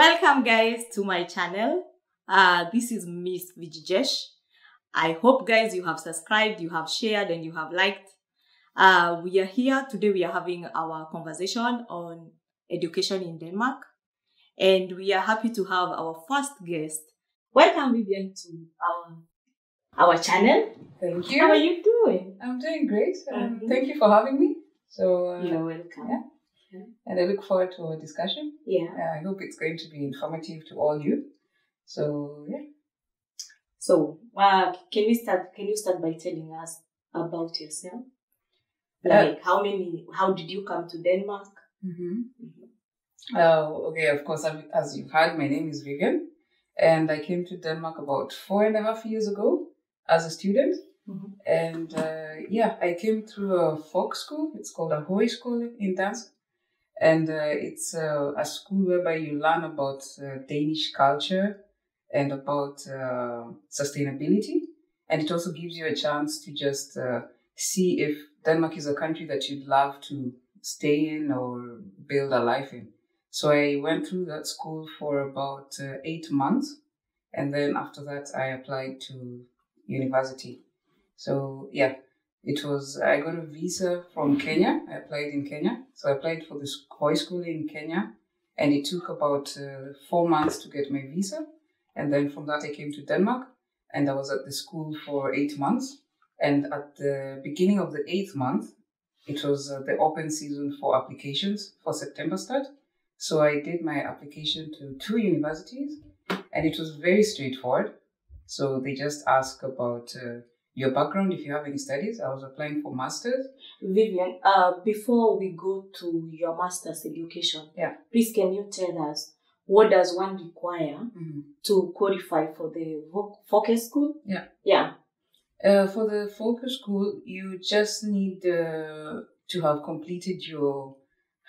Welcome, guys, to my channel. Uh, this is Miss Vijijesh. I hope, guys, you have subscribed, you have shared, and you have liked. Uh, we are here today. We are having our conversation on education in Denmark, and we are happy to have our first guest. Welcome, Vivian, to our our channel. Thank you. How are you. doing? I'm doing great. Um, Mhm. Thank you for having me. So, uh, You're welcome. yeah. And I look forward to our discussion. Yeah. Uh, I hope it's going to be informative to all you. So, yeah. So, uh, can we start? Can you start by telling us about yourself? Uh, Like, how many? How did you come to Denmark? Mm-hmm. Mhm. Uh, okay, of course, as as you've heard, my name is Vivian, and I came to Denmark about four and a half years ago as a student. Mhm. And uh, yeah, I came through a folk school. It's called a Hoi school in Dansk. And uh, it's uh, a school whereby you learn about uh, Danish culture and about sustainability. And it also gives you a chance to just see if Denmark is a country that you'd love to stay in or build a life in. So I went through that school for about uh, eight months. And then after that, I applied to university. So yeah, it was, I got a visa from Kenya. I applied in Kenya. So I applied for this Koi school in Kenya and it took about uh, four months to get my visa. And then from that, I came to Denmark and I was at the school for eight months. And at the beginning of the eighth month, it was uh, the open season for applications for September start. So I did my application to two universities and it was very straightforward. So they just ask about uh, your background if you have any studies. I was applying for masters. Vivian, uh, before we go to your master's education, Yeah. please can you tell us what does one require Mhm. to qualify for the focus school? Yeah. Yeah. Uh, for the focus school, you just need uh, to have completed your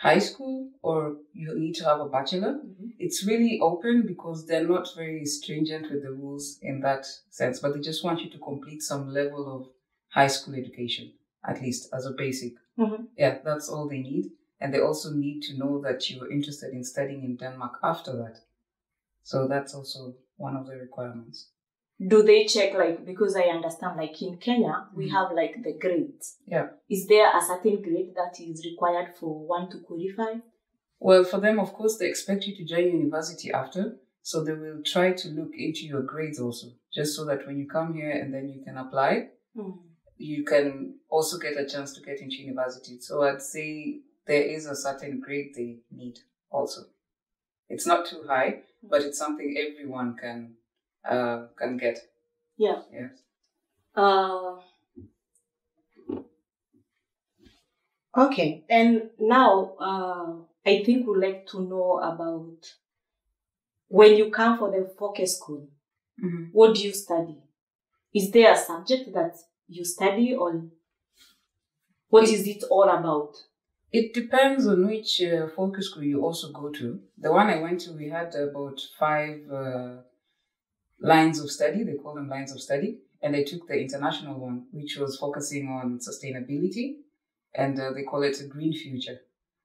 high school or you need to have a bachelor. Mhm. It's really open because they're not very stringent with the rules in that sense, but they just want you to complete some level of high school education, at least as a basic. Mhm. Yeah, that's all they need. And they also need to know that you're interested in studying in Denmark after that. So that's also one of the requirements. Do they check like because I understand like in Kenya we Mhm. have like the grades. Yeah. Is there a certain grade that is required for one to qualify? Well, for them, of course, they expect you to join university after. So they will try to look into your grades also, just so that when you come here and then you can apply, Mm. you can also get a chance to get into university. So I'd say there is a certain grade they need also. It's not too high, but it's something everyone can uh, can get. Yeah. Yes. Uh, okay. And now, uh, I think we'd like to know about when you come for the focus school, hmm what do you study? Is there a subject that you study or what is it all about? It depends on which uh, focus school you also go to. The one I went to, we had about five uh, lines of study. They call them lines of study. And I took the international one, which was focusing on sustainability. And uh, they call it a green future.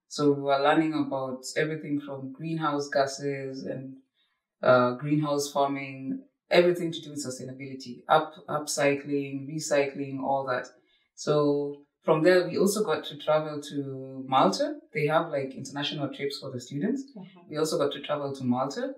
So we were learning about everything from greenhouse gases and uh, greenhouse farming, everything to do with sustainability, up upcycling, recycling, all that. So from there, we also got to travel to Malta. They have like international trips for the students. We also got to travel to Malta,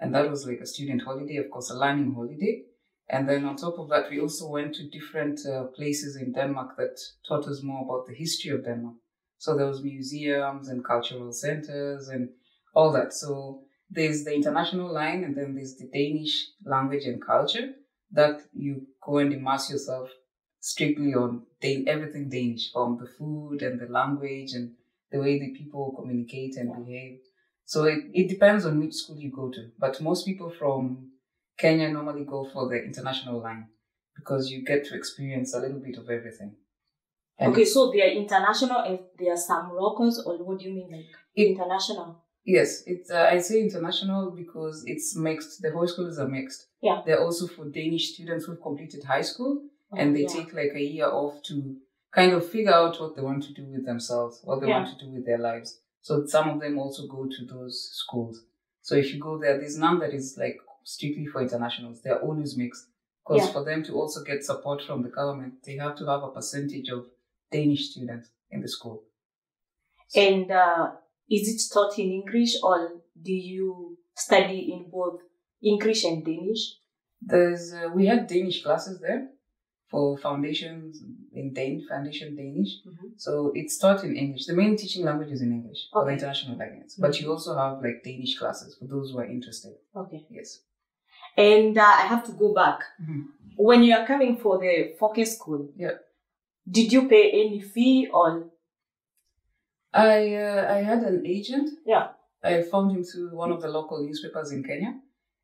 and that was like a student holiday, of course, a learning holiday. And then on top of that, we also went to different uh, places in Denmark that taught us more about the history of Denmark. So there was museums and cultural centers and all that. So there's the international line, and then there's the Danish language and culture that you go and immerse yourself strictly on Dan- everything Danish, from the food and the language and the way the people communicate and behave. So it, it depends on which school you go to. But most people from Kenya normally go for the international line because you get to experience a little bit of everything. And Okay, so they are international and there are some locals, or what do you mean, like It- international? Yes, it's uh, I say international because it's mixed. The whole schools are mixed. Yeah. They're also for Danish students who've completed high school and they Yeah. take like a year off to kind of figure out what they want to do with themselves, what they Yeah. want to do with their lives. So some of them also go to those schools. So if you go there, there's none that is like strictly for internationals. They're always mixed. Because Yeah. for them to also get support from the government, they have to have a percentage of Danish students in the school. And uh, is it taught in English or do you study in both English and Danish? There's uh, we had Danish classes there for foundations in Danish, foundation Danish. Mhm. So it's taught in English. The main teaching language is in English for the Okay. international language. But you also have like Danish classes for those who are interested. Okay. Yes. And uh, I have to go back. Mhm. When you are coming for the focus school, Yeah. did you pay any fee or I uh, I had an agent. Yeah. I found him through one of the local newspapers in Kenya,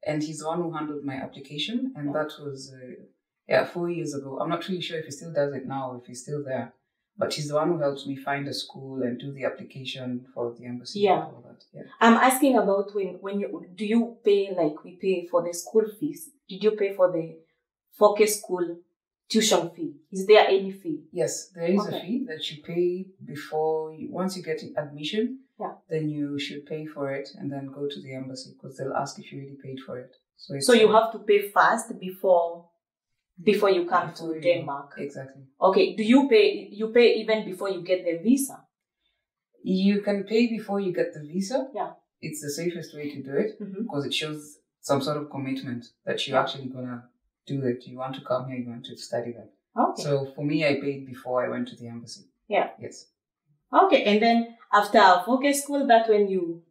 and he's the one who handled my application, and that was uh, yeah four years ago. I'm not really sure if he still does it now, if he's still there, but he's the one who helped me find a school and do the application for the embassy Yeah. all that. Yeah. I'm asking about when when you do you pay like we pay for the school fees? Did you pay for the focus school tuition fee? Is there any fee? Yes, there is Okay. a fee that you pay before you, once you get admission. Yeah. Then you should pay for it and then go to the embassy because they'll ask if you already paid for it. So it's So you have to pay first before before you come to Denmark. exactly. Okay. Do you pay you pay even before you get the visa? You can pay before you get the visa. Yeah. It's the safest way to do it Mm-hmm. because it shows some sort of commitment that you're actually gonna do it. You want to come here, you want to study that. Okay. So for me, I paid before I went to the embassy. Yeah. Yes. okay. And then after focus school, that when you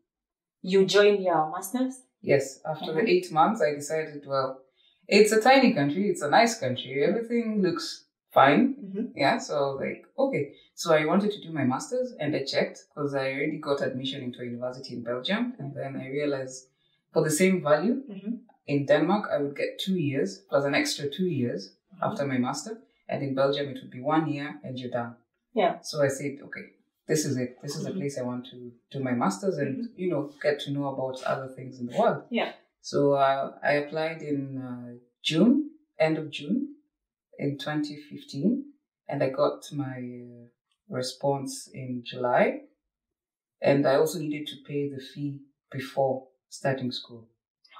you join your masters. Yes. After Mhm. the eight months, I decided, well, it's a tiny country. It's a nice country. Everything looks fine. Mm-hmm. Yeah. So like, okay. So I wanted to do my master's and I checked because I already got admission into a university in Belgium. And then I realized for the same value Mm-hmm. in Denmark, I would get two years plus an extra two years after my master. And in Belgium, it would be one year and you're done. Yeah. So I said, okay, this is it. This is the Mhm. place I want to do my master's and, you know, get to know about other things in the world. Yeah. So uh, I applied in uh, June, end of June in 2015, and I got my uh, response in July. And I also needed to pay the fee before starting school.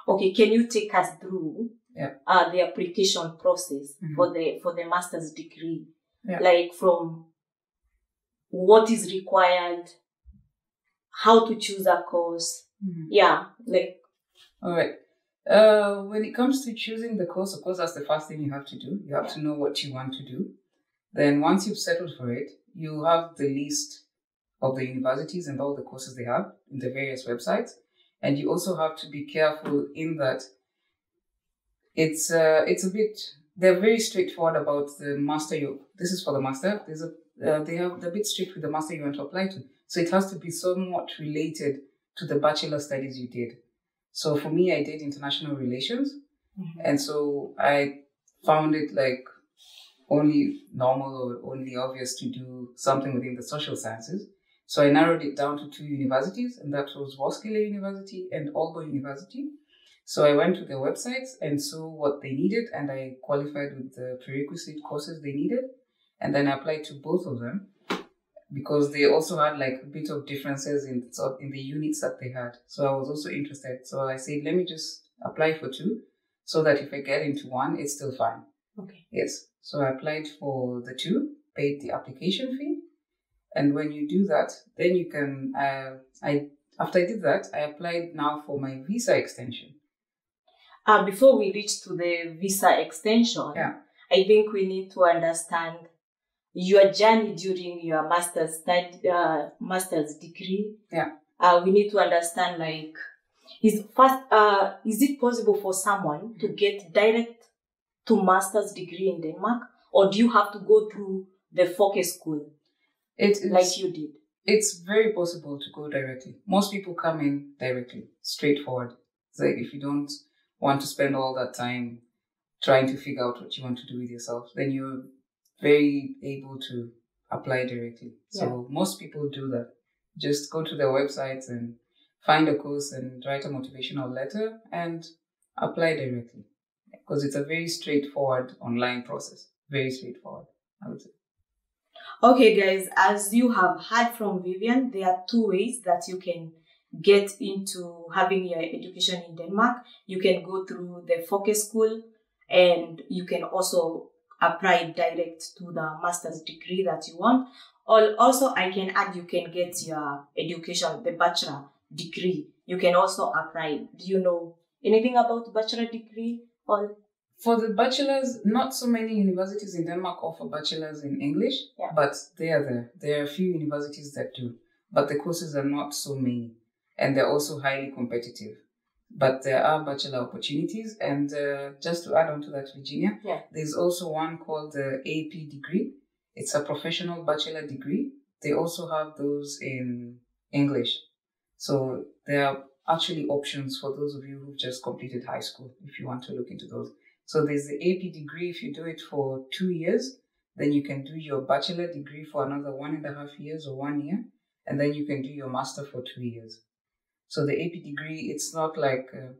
Okay, can you take us through Yeah. uh, the application process Mhm. for the for the master's degree? Yeah. Like from what is required, how to choose a course. Yeah, like All right. Uh, when it comes to choosing the course, of course, that's the first thing you have to do. You have to know what you want to do. Then, once you've settled for it, you have the list of the universities and all the courses they have in the various websites. And you also have to be careful in that it's uh, it's a bit they're very straightforward about the master you this is for the master there's a uh, they have they're a bit strict with the master you want to apply to so it has to be somewhat related to the bachelor studies you did so for me i did international relations. Mm-hmm. And so i found it like only normal or only obvious to do something within the social sciences. So i narrowed it down to two universities and that was Roskilde university and Aalborg university. So I went to their websites and saw what they needed, and I qualified with the prerequisite courses they needed, and then I applied to both of them because they also had like a bit of differences in so in the units that they had. So I was also interested. So I said, let me just apply for two, so that if I get into one, it's still fine. okay. Yes. So I applied for the two, paid the application fee, and when you do that, then you can. Uh, I after I did that, I applied now for my visa extension. Uh, before we reach to the visa extension, Yeah. I think we need to understand your journey during your master's study, uh, master's degree. Yeah. Uh, we need to understand like is first uh, is it possible for someone to get direct to master's degree in Denmark, or do you have to go through the focus school It is like you did? it's very possible to go directly. Most people come in directly, straightforward. It's like if you don't want to spend all that time trying to figure out what you want to do with yourself, then you're very able to apply directly. So most people do that. Just go to their websites and find a course and write a motivational letter and apply directly. Because it's a very straightforward online process. Very straightforward, I would say. Okay, guys, as you have heard from Vivian, there are two ways that you can get into having your education in Denmark, you can go through the focus school and you can also apply direct to the master's degree that you want. Or also, I can add you can get your education, the bachelor degree. You can also apply. Do you know anything about bachelor degree? Or For the bachelors, not so many universities in Denmark offer bachelors in English, Yeah. but they are there. There are a few universities that do, but the courses are not so many, and they're also highly competitive. But there are bachelor opportunities, and uh, just to add on to that, Virginia, Yeah. there's also one called the AP degree. It's a professional bachelor degree. They also have those in English. So there are actually options for those of you who've just completed high school if you want to look into those. So there's the AP degree. If you do it for two years, then you can do your bachelor degree for another one and a half years or one year, and then you can do your master for two years. So the AP degree, it's not like uh,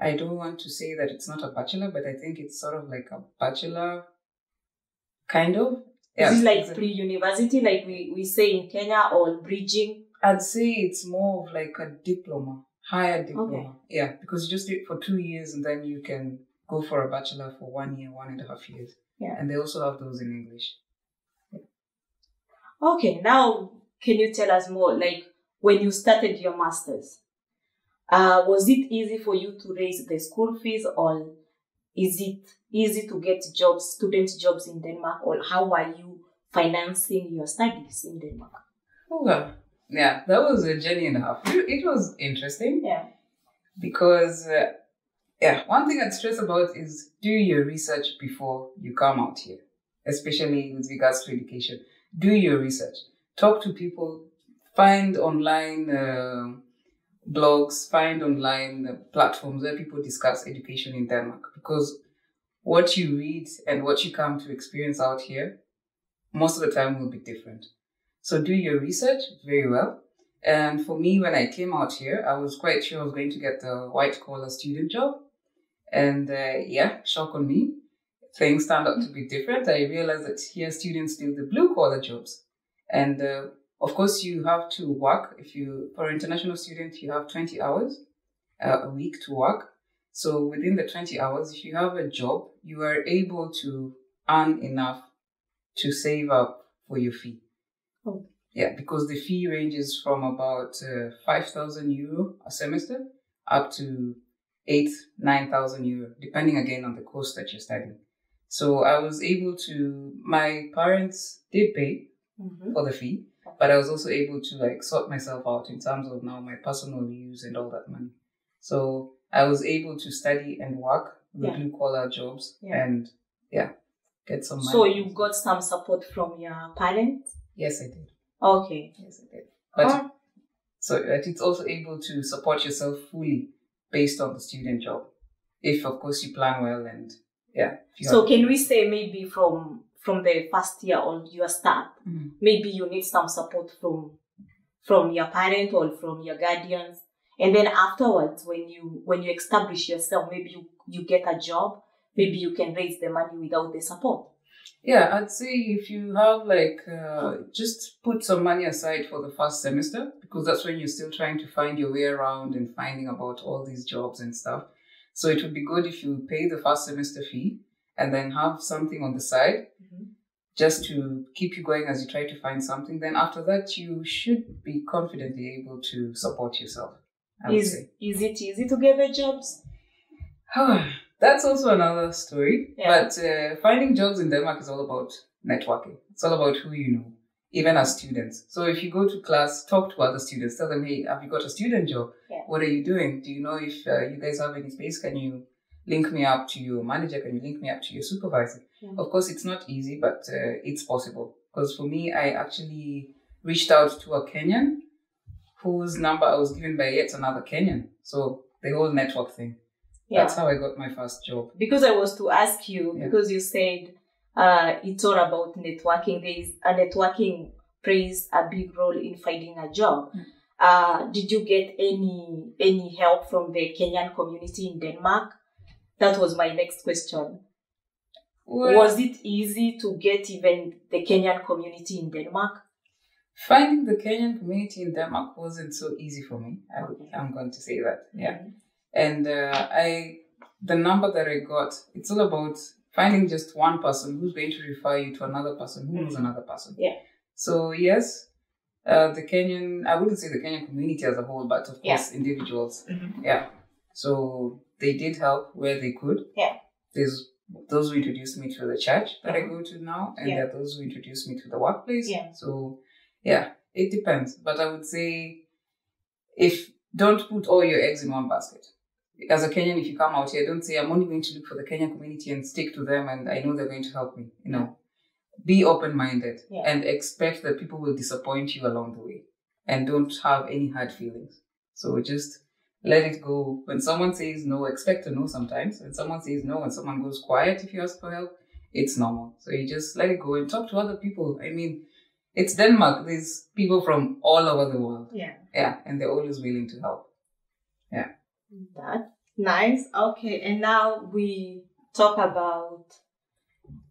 I don't want to say that it's not a bachelor, but I think it's sort of like a bachelor, kind of. is it like pre-university, like we, we say in Kenya, or bridging? I'd say it's more of like a diploma, higher diploma. Yeah, because you just do it for two years and then you can go for a bachelor for one year, one and a half years. Yeah. And they also have those in English. Okay, now can you tell us more? Like when you started your masters, uh, was it easy for you to raise the school fees, or is it easy to get jobs, student jobs in Denmark, or how are you financing your studies in Denmark? Oh, well, yeah, that was a journey and a half. It, it was interesting Yeah. because, uh, yeah, one thing I'd stress about is do your research before you come out here, especially with regards to education. Do your research. Talk to people. Find online uh, blogs, find online platforms where people discuss education in Denmark because what you read and what you come to experience out here most of the time will be different. So do your research very well. And for me, when I came out here, I was quite sure I was going to get the white collar student job. And uh, yeah, shock on me. Things turned out to be different. I realized that here students do the blue collar jobs. And uh, of course, you have to work. If you, for an international student, you have 20 hours uh, a week to work. So within the 20 hours, if you have a job, you are able to earn enough to save up for your fee. Oh. Yeah, because the fee ranges from about uh, 5,000 euro a semester up to 8, 9,000 euro, depending again on the course that you're studying. So I was able to, my parents did pay Mhm. for the fee, but I was also able to like sort myself out in terms of now my personal use and all that money. So I was able to study and work the Yeah. blue collar jobs Yeah. and yeah, get some money. So you got some support from your parents? Yes, I did. Okay. Yes, I did. But Oh, so that it's also able to support yourself fully based on the student job, if of course you plan well and yeah. so can we say maybe from from the first year on your start, Mhm. maybe you need some support from from your parent or from your guardians and then afterwards when you when you establish yourself maybe you you get a job maybe you can raise the money without the support Yeah, I'd say if you have like, uh, just put some money aside for the first semester because that's when you're still trying to find your way around and finding about all these jobs and stuff. So it would be good if you pay the first semester fee and then have something on the side just to keep you going as you try to find something. Then after that, you should be confidently able to support yourself. Is is it easy to get the jobs That's also another story. Yeah. But uh, finding jobs in Denmark is all about networking. It's all about who you know, even as students. So if you go to class, talk to other students, tell them, hey, have you got a student job? Yeah. What are you doing? Do you know if uh, you guys have any space? Can you link me up to your manager? Can you link me up to your supervisor? Yeah. Of course, it's not easy, but uh, it's possible. Because for me, I actually reached out to a Kenyan whose number I was given by yet another Kenyan. So the whole network thing. yeah That's how I got my first job. because i was to ask you Yeah. because you said uh, it's all about networking there is a networking plays a big role in finding a job Mm. uh, did you get any any help from the kenyan community in denmark that was my next question Well, was it easy to get even the kenyan community in denmark Finding the Kenyan community in Denmark wasn't so easy for me. I. I'm going to say that. Yeah. Mhm. And uh, I, the number that I got, it's all about finding just one person who's going to refer you to another person who knows Mhm. another person. Yeah. So yes, uh, the Kenyan, I wouldn't say the Kenyan community as a whole, but of Yeah. course individuals. Mhm. Yeah. So they did help where they could. Yeah. There's those who introduced me to the church that I Mhm. go to now, and Yeah. there are those who introduced me to the workplace. Yeah. So yeah, it depends. But I would say if don't put all your eggs in one basket. As a Kenyan, if you come out here, don't say I'm only going to look for the Kenyan community and stick to them and I know they're going to help me. You know. Be open minded Yeah. and expect that people will disappoint you along the way. And don't have any hard feelings. So just let it go. When someone says no, expect to know sometimes. When someone says no, when someone goes quiet if you ask for help, it's normal. So you just let it go and talk to other people. I mean, it's Denmark. There's people from all over the world. Yeah. Yeah, and they're always willing to help. Yeah. That's nice. Okay, and now we talk about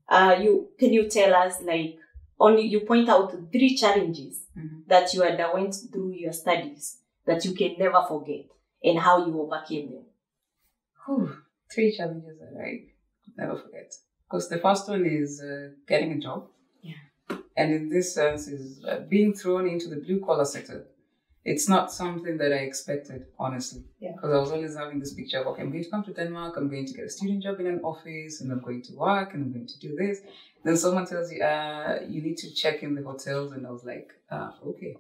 uh you can you tell us like only you point out three challenges Mhm. that you underwent through your studies that you can never forget and how you overcame them. Whew, three challenges that I never forget. Because the first one is uh, getting a job. Yeah. And in this sense, is uh, being thrown into the blue collar sector. It's not something that I expected, honestly. Yeah. Because I was always having this picture of, okay, I'm going to come to Denmark, I'm going to get a student job in an office, and I'm going to work, and I'm going to do this. Then someone tells you, uh, you need to check in the hotels. And I was like, ah, okay.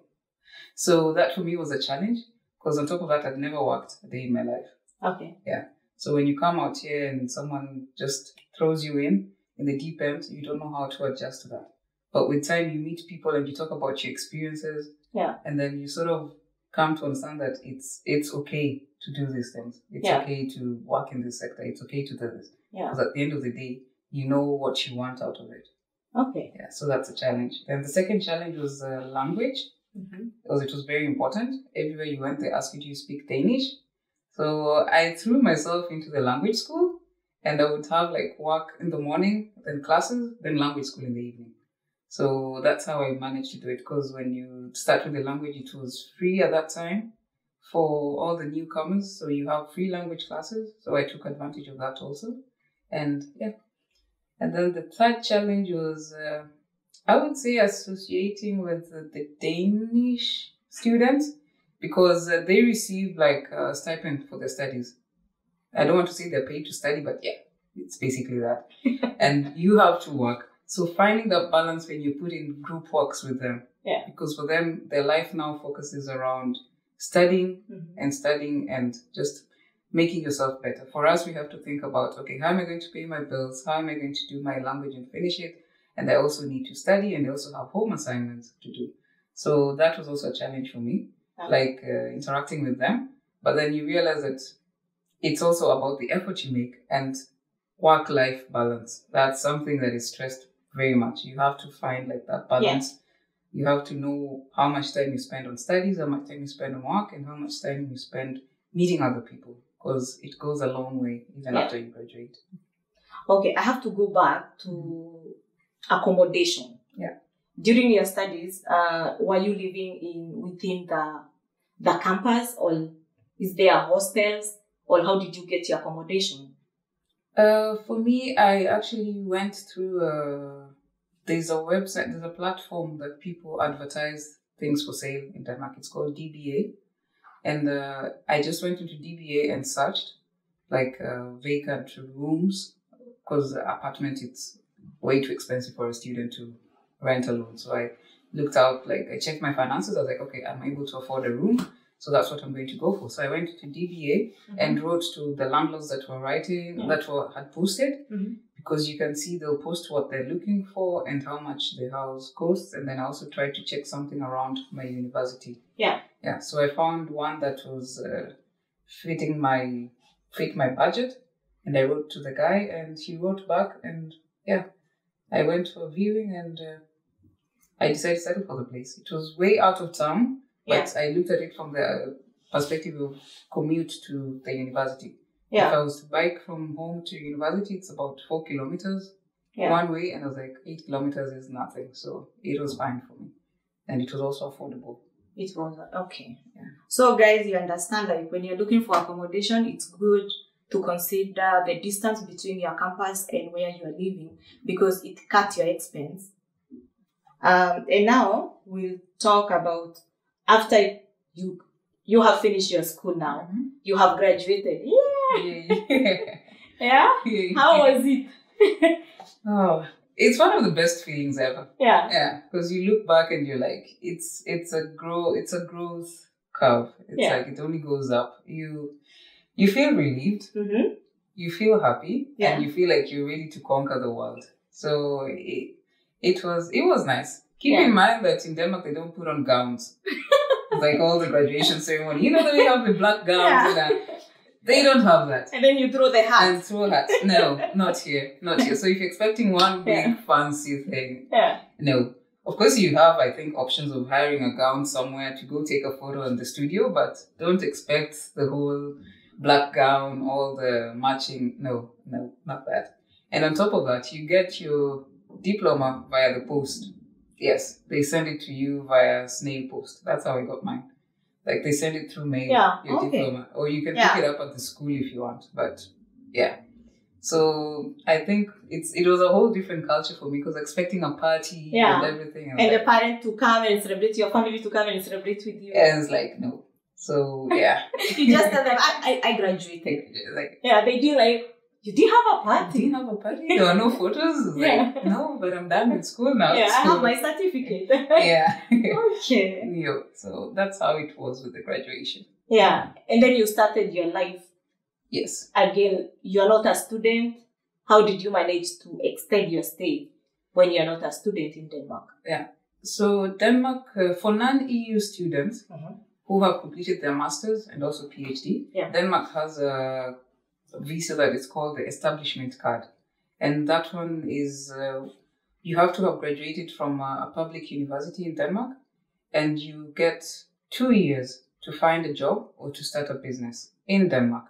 So that for me was a challenge. Because on top of that, I'd never worked a day in my life. Okay. Yeah. So when you come out here and someone just throws you in in the deep end, you don't know how to adjust to that. But with time, you meet people and you talk about your experiences. Yeah. And then you sort of come to understand that it's it's okay to do these things. It's Yeah. okay to work in this sector. It's okay to do this. Yeah. Because at the end of the day, you know what you want out of it. Okay. Yeah. So that's a challenge. Then the second challenge was uh, language Mhm. because it was very important. Everywhere you went, they asked you, do you speak Danish? So I threw myself into the language school and I would have like work in the morning, then classes, then language school in the evening. So that's how I managed to do it because when you start with the language, it was free at that time for all the newcomers. So you have free language classes. So I took advantage of that also. And yeah. And then the third challenge was, uh, I would say, associating with the, Danish students because uh, they receive like a stipend for their studies. I don't want to say they're paid to study, but yeah, it's basically that. and you have to work. So finding that balance when you put in group works with them. Yeah. Because for them, their life now focuses around studying Mhm. and studying and just making yourself better. For us, we have to think about, okay, how am I going to pay my bills? How am I going to do my language and finish it? And I also need to study and I also have home assignments to do. So that was also a challenge for me, Okay. like uh, interacting with them. But then you realize that it's also about the effort you make and work life balance. That's something that is stressed very much. You have to find like that balance. Yeah. You have to know how much time you spend on studies, how much time you spend on work, and how much time you spend meeting other people because it goes a long way even Yeah. after you graduate. Okay, I have to go back to accommodation. Yeah. During your studies, uh, were you living in within the the campus, or is there hostels, or how did you get your accommodation? Uh, for me, I actually went through. Uh, there's a website, there's a platform that people advertise things for sale in Denmark. It's called DBA, and uh, I just went into DBA and searched like uh, vacant rooms because apartment it's way too expensive for a student to rent alone. So I looked out, like I checked my finances. I was like, okay, I'm able to afford a room, so that's what I'm going to go for. So I went to DBA and wrote to the landlords that were writing Yeah. that were had posted Mhm. because you can see they'll post what they're looking for and how much the house costs and then i also tried to check something around my university Yeah. yeah so i found one that was uh, fitting my fit my budget and i wrote to the guy and he wrote back and yeah i went for a viewing and uh, i decided to settle for the place it was way out of town Yeah. but i looked at it from the perspective of commute to the university Yeah. if I was to bike from home to university, it's about four kilometers Yeah. one way, and I was like, eight kilometers is nothing, so it was fine for me. and it was also affordable. It was okay. Yeah. So, guys, you understand that when you're looking for accommodation, it's good to consider the distance between your campus and where you are living because it cuts your expense. Um, and now we'll talk about after you you have finished your school now, you have graduated. Yeah. Yeah. Yeah. How was it? oh, it's one of the best feelings ever. yeah. Yeah, because you look back and you're like, it's it's a grow, it's a growth curve. It's Yeah. like it only goes up. You you feel relieved, Mm-hmm. you feel happy, Yeah. and you feel like you're ready to conquer the world. So it it was it was nice. Keep Yeah. in mind that in Denmark they don't put on gowns. Like all the graduation ceremony. You know that we have the black gowns Yeah. and. They don't have that. And then you throw the hat. And throw hats. No, not here. Not here. So if you're expecting one big Yeah. fancy thing, yeah. no. Of course, you have, I think, options of hiring a gown somewhere to go take a photo in the studio, but don't expect the whole black gown, all the matching. No, no, not that. And on top of that, you get your diploma via the post. Yes, they send it to you via snail post. That's how I got mine. Like they send it through mail, Yeah, your okay. diploma, or you can Yeah. pick it up at the school if you want. But yeah, so I think it's it was a whole different culture for me because expecting a party Yeah. and everything, and, And the parent to come and celebrate, your family to come and celebrate with you. and it's like no. So yeah, you just tell them, I, I, I graduated. like, like Yeah, they do like, you did have a party. didn't have a party. There were no photos. It's Yeah. Like no, but I'm done with school now. Yeah, I have my certificate. yeah. okay. Yeah, so that's how it was with the graduation. Yeah. And then you started your life Yes. again. You're not a student. How did you manage to extend your stay when you're not a student in Denmark? Yeah. So Denmark, uh, for non-EU students Mhm. Who have completed their masters and also PhD, Yeah. Denmark has a visa that is called the establishment card, and that one is uh, you have to have graduated from a, a public university in Denmark, and you get two years to find a job or to start a business in Denmark.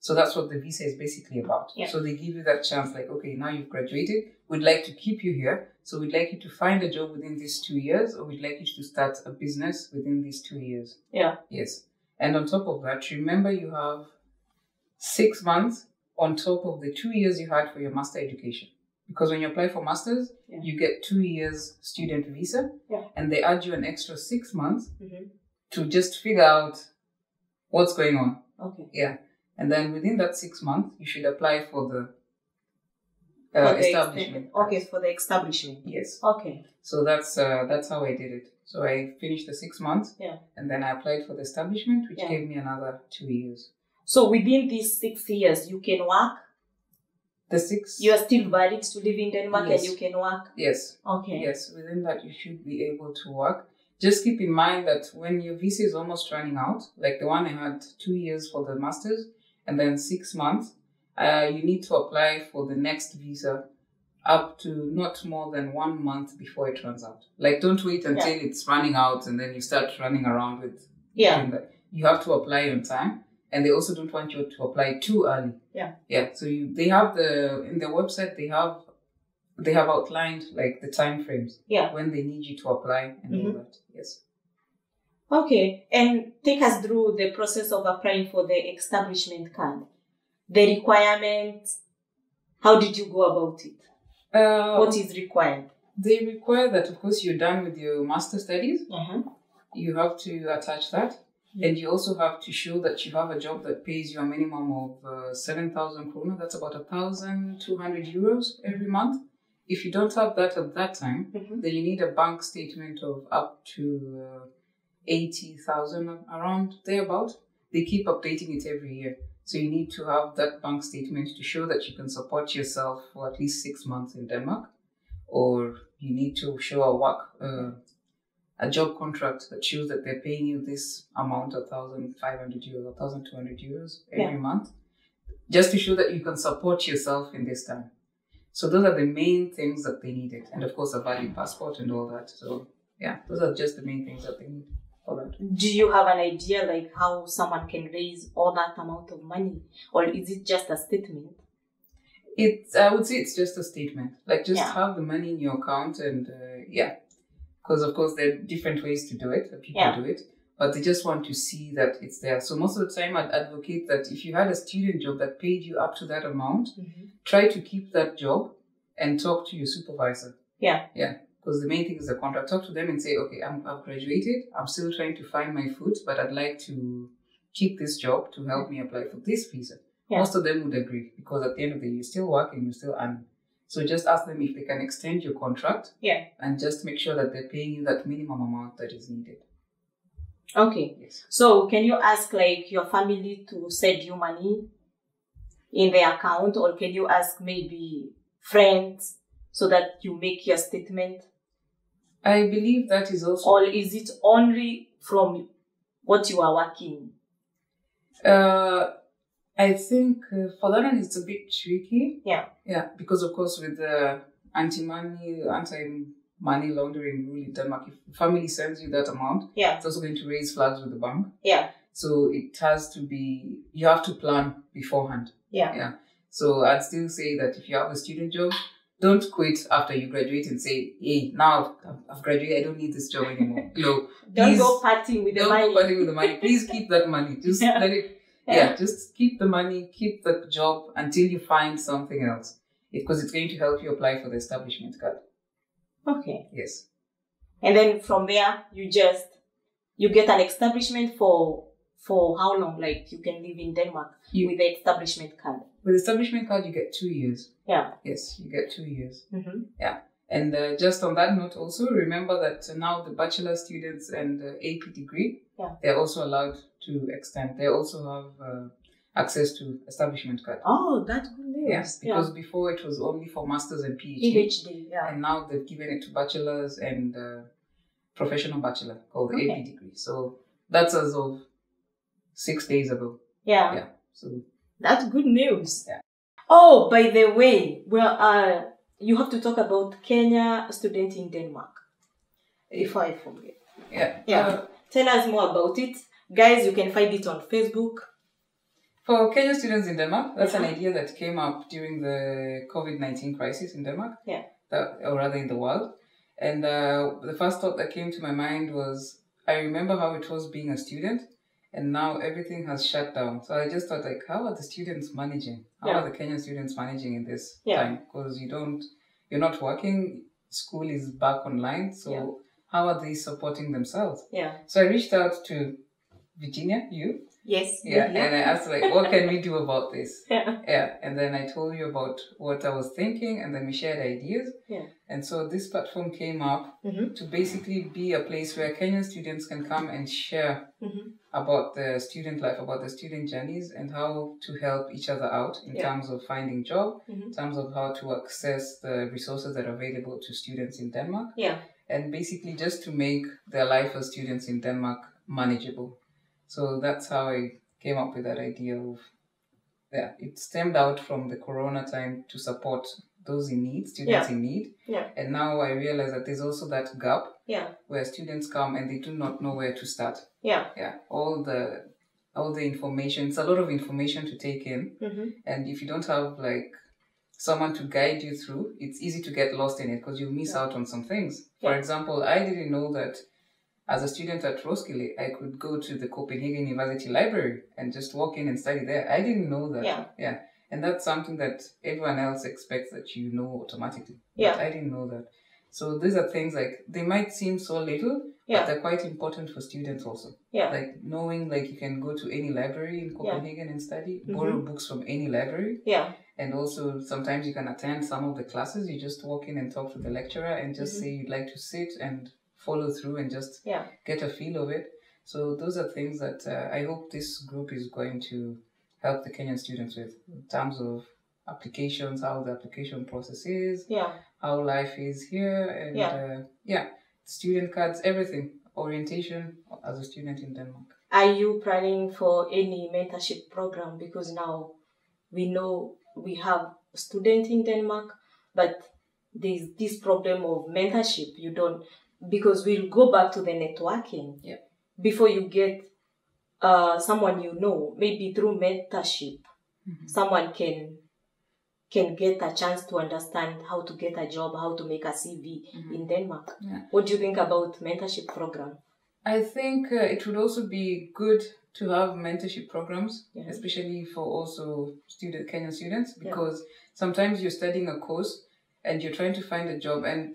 So that's what the visa is basically about. Yeah. So they give you that chance, like, okay, now you've graduated, we'd like to keep you here. So we'd like you to find a job within these two years, or we'd like you to start a business within these two years. Yeah. Yes. And on top of that, remember you have six months on top of the two years you had for your master education. Because when you apply for masters, Yeah. you get two years student visa, Yeah. and they add you an extra six months Mm-hmm. to just figure out what's going on. Okay. Yeah. And then within that six months, you should apply for the uh, establishment. Okay, for the establishment. Yes. Okay. So that's uh, that's how I did it. So I finished the six months, Yeah. and then I applied for the establishment, which Yeah. gave me another two years. So within these six years, you can work. The six. You are still valid to live in Denmark Yes. and you can work. Yes. Okay. Yes. Within that, you should be able to work. Just keep in mind that when your visa is almost running out, like the one I had two years for the masters and then six months, uh, you need to apply for the next visa up to not more than one month before it runs out. Like, don't wait until it's running out and then you start running around with Yeah. You have to apply on time, and they also don't want you to apply too early. Yeah. Yeah. So you they have the in their website they have they have outlined like the time frames. Yeah. When they need you to apply and all Mhm. that. Yes. Okay. And take us through the process of applying for the establishment card. The requirements. How did you go about it? Uh, What is required? they require that of course you're done with your master studies. Uh-huh. You have to attach that. Yeah. And you also have to show that you have a job that pays you a minimum of uh, 7,000 krona. That's about 1,200 euros every month. If you don't have that at that time, Mhm. then you need a bank statement of up to uh, 80,000 around thereabout. They keep updating it every year. So you need to have that bank statement to show that you can support yourself for at least six months in Denmark. Or you need to show a work, uh, a job contract that shows that they're paying you this amount, 1,500 euros, 1,200 euros every Yeah. month, just to show that you can support yourself in this time. So those are the main things that they needed. And of course, a valid passport and all that. So yeah, those are just the main things that they need for that. Do you have an idea like how someone can raise all that amount of money? Or is it just a statement? It's, I would say it's just a statement. Like just Yeah. have the money in your account and uh, yeah. because of course there are different ways to do it. People Yeah. do it, but they just want to see that it's there. So most of the time, I'd advocate that if you had a student job that paid you up to that amount, try to keep that job and talk to your supervisor. Yeah. Yeah. Because the main thing is the contract. Talk to them and say, okay, I'm, I've graduated. I'm still trying to find my foot, but I'd like to keep this job to help me apply for this visa. Yeah. Most of them would agree because at the end of the day, you're still working, you're still earning. So just ask them if they can extend your contract. Yeah. And just make sure that they're paying you that minimum amount that is needed. Okay. Yes. So can you ask like your family to send you money in their account or can you ask maybe friends so that you make your statement? I believe that is also Or is it only from what you are working? Uh, I think uh, for that one it's a bit tricky. Yeah. Yeah, because of course with the anti-money, anti-money laundering rule in Denmark, if family sends you that amount, Yeah. it's also going to raise flags with the bank. Yeah. So it has to be, you have to plan beforehand. Yeah. Yeah. So I'd still say that if you have a student job, don't quit after you graduate and say, hey, now I've- graduated, I don't need this job anymore. No, Don't Please go partying with the don't money. go party with the money. Please keep that money. Just Yeah. let it. Yeah. just keep the money, keep the job until you find something else. Because it's going to help you apply for the establishment card. Okay. Yes. And then from there you just you get an establishment for for how long? Like you can live in Denmark You, with the establishment card. With establishment card, you get two years. Yeah. Yes, you get two years. Mm-hmm. And uh, just on that note, also remember that now the bachelor students and uh, AP degree, Yeah. they're also allowed to extend. They also have uh, access to establishment card. Oh, that's good news. Yes, because before it was only for masters and PhD. PhD. Yeah. and now they've given it to bachelors and uh, professional bachelor called the Okay. AP degree. So that's as of six days ago. Yeah. Yeah. So That's good news. Yeah. Oh, by the way, well, uh, you have to talk about Kenya student in Denmark. Before I forget, yeah, Yeah. Uh, tell us more about it, guys. You can find it on Facebook. for Kenya students in Denmark, that's an Uh-huh. idea that came up during the COVID nineteen crisis in Denmark. Yeah. That, or rather, in the world. And uh, the first thought that came to my mind was, I remember how it was being a student, and now everything has shut down. So I just thought, like, how are the students managing? How Yeah. are the Kenyan students managing in this Yeah. time? Because you don't, you're not working. School is back online. So Yeah. how are they supporting themselves? Yeah. So I reached out to Virginia, you, Yes. yeah, and I asked like, what can we do about this? yeah. Yeah, and then I told you about what I was thinking, and then we shared ideas. Yeah. And so this platform came up Mhm. to basically be a place where Kenyan students can come and share Mhm. About the student life, about the student journeys, and how to help each other out in Yeah. terms of finding job, Mhm. in terms of how to access the resources that are available to students in Denmark, Yeah. and basically just to make their life as students in Denmark manageable. So that's how I came up with that idea of yeah, it stemmed out from the corona time to support those in need, students in need. Yeah. And now I realize that there's also that gap Yeah. where students come and they do not know where to start. Yeah. Yeah. All the all the information, it's a lot of information to take in. Mhm. And if you don't have like someone to guide you through, it's easy to get lost in it because you miss Yeah. out on some things. For example, I didn't know that as a student at Roskilde, I could go to the Copenhagen University Library and just walk in and study there. I didn't know that. Yeah. Yeah. And that's something that everyone else expects that you know automatically. Yeah. But I didn't know that. So these are things like they might seem so little, Yeah. but they're quite important for students also. Yeah. Like knowing like you can go to any library in Copenhagen and study, Mhm. borrow books from any library. Yeah. And also sometimes you can attend some of the classes. You just walk in and talk to the lecturer and just Mhm. say you'd like to sit and follow through and just Yeah. get a feel of it. So those are things that uh, I hope this group is going to help the Kenyan students with in terms of applications, how the application process is, Yeah. how life is here, and Yeah. uh, yeah, student cards, everything, orientation as a student in Denmark. Are you planning for any mentorship program? Because now we know we have students in Denmark, but there's this problem of mentorship. You don't because we'll go back to the networking. Yeah. Before you get uh, someone you know, maybe through mentorship, Mhm. someone can can get a chance to understand how to get a job, how to make a CV Mhm. in Denmark. Yeah. What do you think about mentorship program? I think uh, it would also be good to have mentorship programs, Yeah. especially for also student Kenyan students, Yeah. because sometimes you're studying a course and you're trying to find a job. And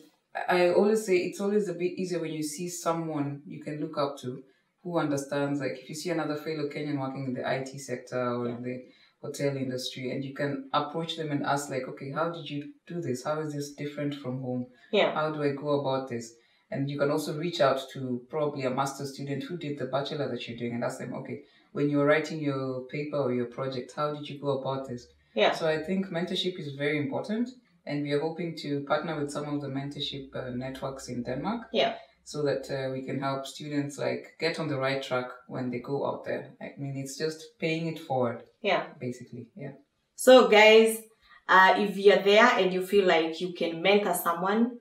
I always say it's always a bit easier when you see someone you can look up to who understands. Like if you see another fellow Kenyan working in the IT sector or in the hotel industry, and you can approach them and ask, like, okay, how did you do this? How is this different from home? Yeah. how do I go about this? And you can also reach out to probably a master student who did the bachelor that you're doing and ask them, okay, when you're writing your paper or your project, how did you go about this? Yeah. So I think mentorship is very important, and we are hoping to partner with some of the mentorship uh, networks in Denmark. Yeah. So that uh, we can help students like get on the right track when they go out there. I mean, it's just paying it forward, Yeah. basically. Yeah. So, guys, uh, if you're there and you feel like you can mentor someone,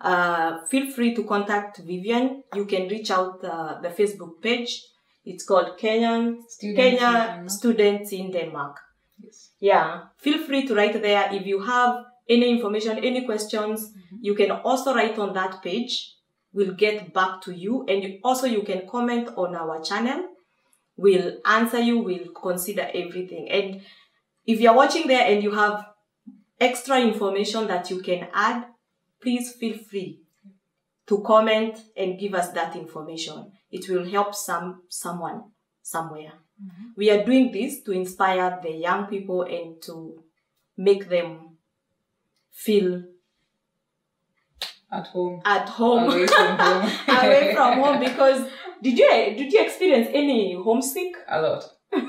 uh, feel free to contact Vivian. You can reach out uh, the Facebook page. It's called Kenyan Students in Kenya Denmark. Students in Denmark. Yes. Yeah, feel free to write there. If you have any information, any questions, you can also write on that page. We'll get back to you, and also you can comment on our channel. We'll answer you. We'll consider everything. And if you're watching there and you have extra information that you can add, please feel free to comment and give us that information. It will help some someone somewhere. Mm-hmm. We are doing this to inspire the young people and to make them feel At home. at home Away from home. away from home because did you did you experience any homesick A lot.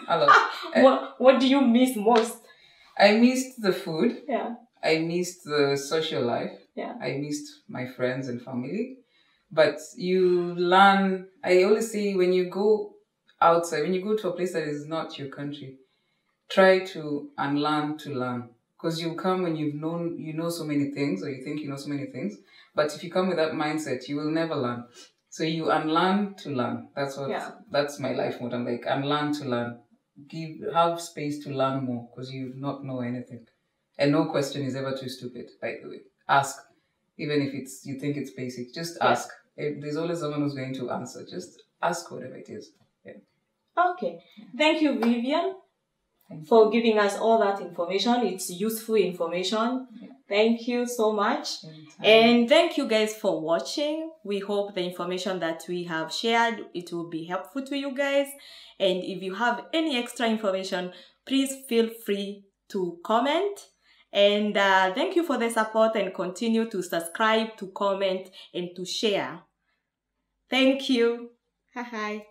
A lot. what what do you miss most I missed the food. yeah I missed the social life. Yeah. I missed my friends and family. But you learn, I always say when you go outside, when you go to a place that is not your country, try to unlearn to learn. Because you come and you've known, you know so many things, or you think you know so many things. But if you come with that mindset, you will never learn. So you unlearn to learn. That's what, Yeah. that's my life motto. I'm like, unlearn to learn. Give, have space to learn more because you not know anything. And no question is ever too stupid, by the way. Ask. Even if it's you think it's basic, just Yeah. ask. If there's always someone who's going to answer. Just ask whatever it is. okay thank you vivian Thank for giving us all that information it's useful information Yeah. Thank you so much Anytime. And thank you guys for watching. We hope the information that we have shared it will be helpful to you guys. And if you have any extra information, please feel free to comment. And uh, thank you for the support and continue to subscribe, to comment, and to share. Thank you. Hi hi.